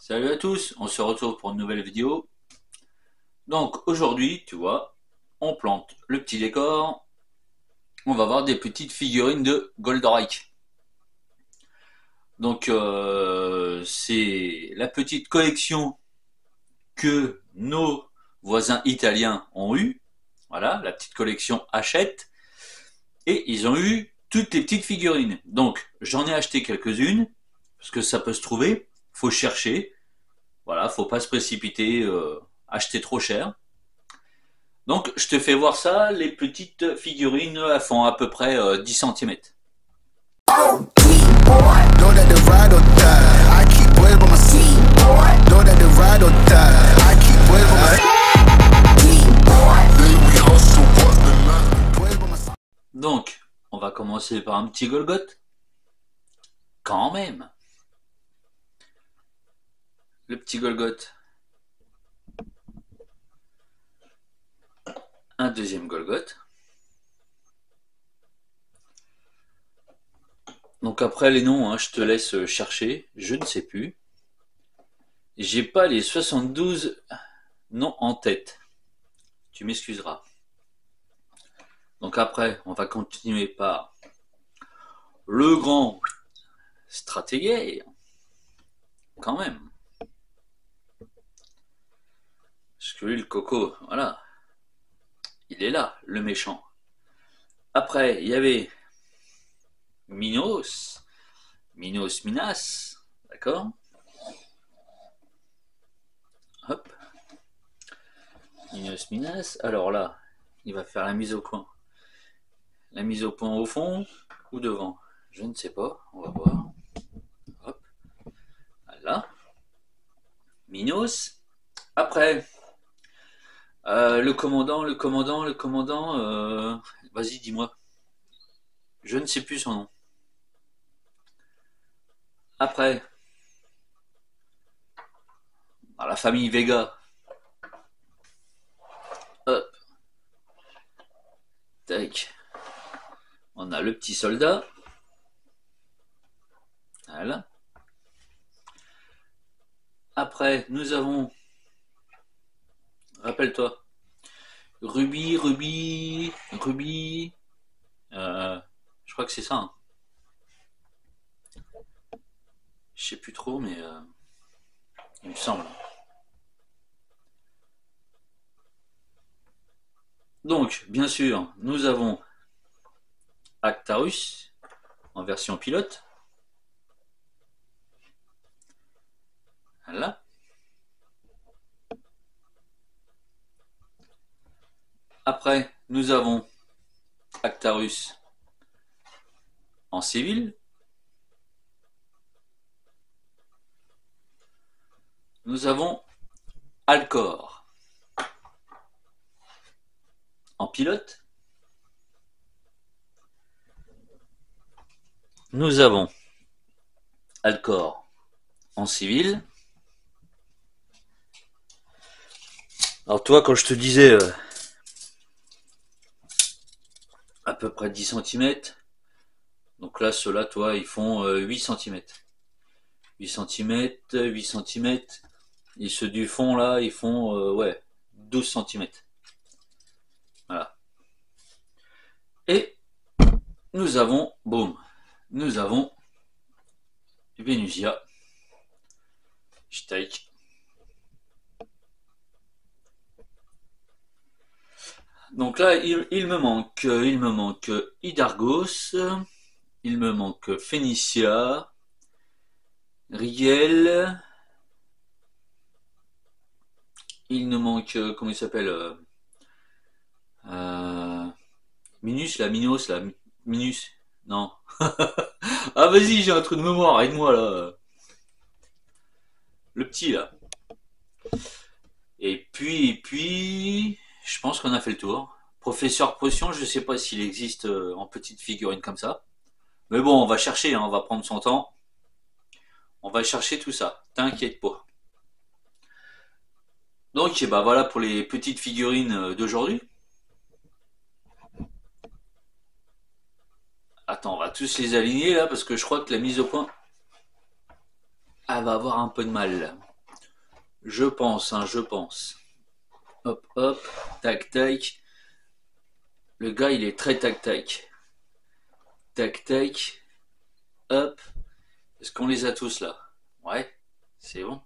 Salut à tous, on se retrouve pour une nouvelle vidéo. Donc aujourd'hui, tu vois, on plante le petit décor. On va voir des petites figurines de Goldorak. Donc euh, c'est la petite collection que nos voisins italiens ont eu. Voilà, la petite collection Hachette. Et ils ont eu toutes les petites figurines. Donc j'en ai acheté quelques-unes parce que ça peut se trouver. Faut chercher. Voilà, faut pas se précipiter, euh, acheter trop cher. Donc je te fais voir ça, les petites figurines elles font à peu près euh, 10 cm. Know that the ride or die. I keep boys by my seat. Know that the ride or die. I keep boys by my seat. Then we hustle, bust the line. Boys by my side. Donc, on va commencer par un petit Golgoth. Quand même. Le petit Golgoth. Un deuxième Golgoth. Donc après les noms, hein, je te laisse chercher. Je ne sais plus. J'ai pas les 72 noms en tête. Tu m'excuseras. Donc après, on va continuer par le grand stratégaire. Quand même. Parce lui, le coco, voilà. Il est là, le méchant. Après, il y avait Minos. Minos Minas. D'accord Hop. Minos Minas. Alors là, il va faire la mise au point. La mise au point au fond ou devant? Je ne sais pas, on va voir. Hop. Voilà. Minos. Après, euh, le commandant, le commandant, le commandant, euh, vas-y, dis-moi. Je ne sais plus son nom. Après, la famille Vega. Hop. Tac. On a le petit soldat. Voilà. Après, nous avons. Rappelle-toi. Ruby, Ruby, Ruby. Euh, je crois que c'est ça. hein. Je sais plus trop, mais euh, il me semble. Donc, bien sûr, nous avons Actarus en version pilote. Voilà. Après, nous avons Actarus en civil. Nous avons Alcor en pilote. Nous avons Alcor en civil. Alors toi, quand je te disais euh, à peu près 10 cm, donc là, ceux-là, toi, ils font euh, 8 cm. 8 cm, 8 cm. Et ceux du fond, là, ils font euh, ouais, 12 cm. Voilà. Et nous avons, boum, nous avons Venusia. Donc là, il, me manque, il me manque Idargos, il me manque Phénicia, Riel, il nous manque, euh, comment il s'appelle euh, euh, Minus, la Minos, la Mi- Minus, non. ah vas-y, j'ai un trou de mémoire, aide-moi là. Le petit là. Et puis, et puis, je pense qu'on a fait le tour. Professeur Potion, je sais pas s'il existe euh, en petite figurine comme ça. Mais bon, on va chercher, hein, on va prendre son temps. On va chercher tout ça. T'inquiète pas. Donc, ben, voilà pour les petites figurines euh, d'aujourd'hui. Attends, on va tous les aligner là parce que je crois que la mise au point, elle va avoir un peu de mal. Je pense, hein, je pense. Hop, hop, tac, tac. Le gars, il est très tac, tac. Tac, tac. Hop. Est-ce qu'on les a tous là? Ouais, c'est bon.